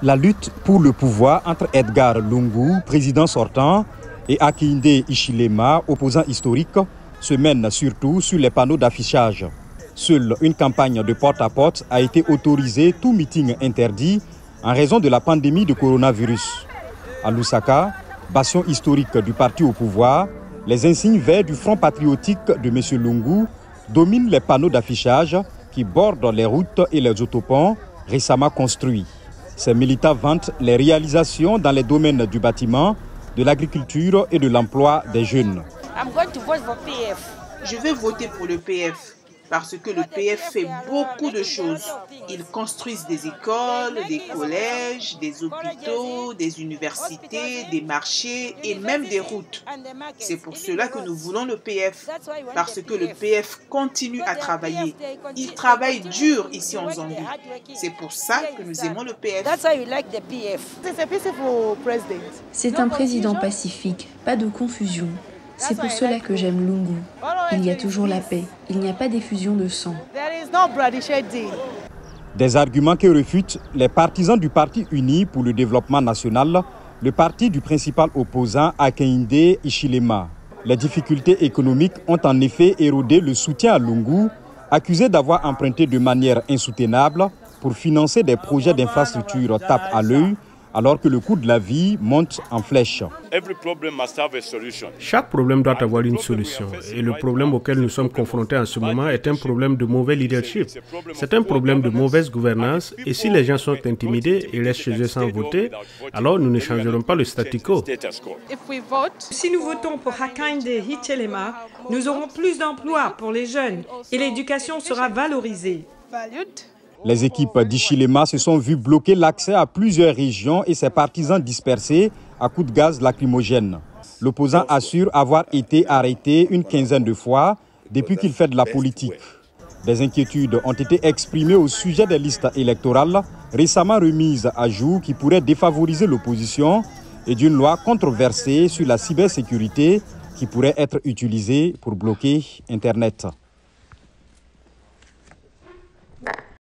La lutte pour le pouvoir entre Edgar Lungu, président sortant, et Akinde Ishilema, opposant historique, se mène surtout sur les panneaux d'affichage. Seule une campagne de porte-à-porte a été autorisée, tout meeting interdit, en raison de la pandémie de coronavirus. À Lusaka, bastion historique du parti au pouvoir, les insignes verts du Front patriotique de M. Lungu dominent les panneaux d'affichage qui bordent les routes et les autoponts récemment construits. Ces militants vantent les réalisations dans les domaines du bâtiment, de l'agriculture et de l'emploi des jeunes. Je vais voter pour le PF parce que le PF fait beaucoup de choses. Ils construisent des écoles, des collèges, des hôpitaux, des universités, des marchés et même des routes. C'est pour cela que nous voulons le PF, parce que le PF continue à travailler. Il travaille dur ici en Zambie. C'est pour ça que nous aimons le PF. C'est un président pacifique, pas de confusion. C'est pour cela que j'aime Lungu. Il y a toujours la paix, il n'y a pas d'effusion de sang. Des arguments que refutent les partisans du Parti uni pour le développement national, le parti du principal opposant Akinde Ishilema. Les difficultés économiques ont en effet érodé le soutien à Lungu, accusé d'avoir emprunté de manière insoutenable pour financer des projets d'infrastructure tape à l'œil alors que le coût de la vie monte en flèche. Chaque problème doit avoir une solution et le problème auquel nous sommes confrontés en ce moment est un problème de mauvais leadership. C'est un problème de mauvaise gouvernance et si les gens sont intimidés et restent chez eux sans voter, alors nous ne changerons pas le statu quo. Si nous votons pour Hakainde Hichilema, nous aurons plus d'emplois pour les jeunes et l'éducation sera valorisée. Les équipes d'Ichilema se sont vues bloquer l'accès à plusieurs régions et ses partisans dispersés à coups de gaz lacrymogène. L'opposant assure avoir été arrêté une quinzaine de fois depuis qu'il fait de la politique. Des inquiétudes ont été exprimées au sujet des listes électorales récemment remises à jour qui pourraient défavoriser l'opposition et d'une loi controversée sur la cybersécurité qui pourrait être utilisée pour bloquer Internet.